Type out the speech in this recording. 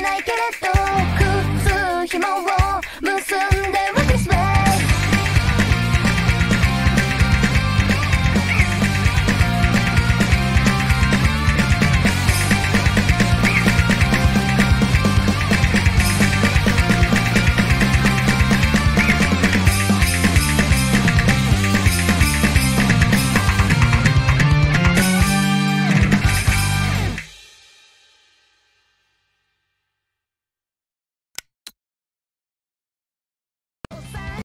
ないけれど。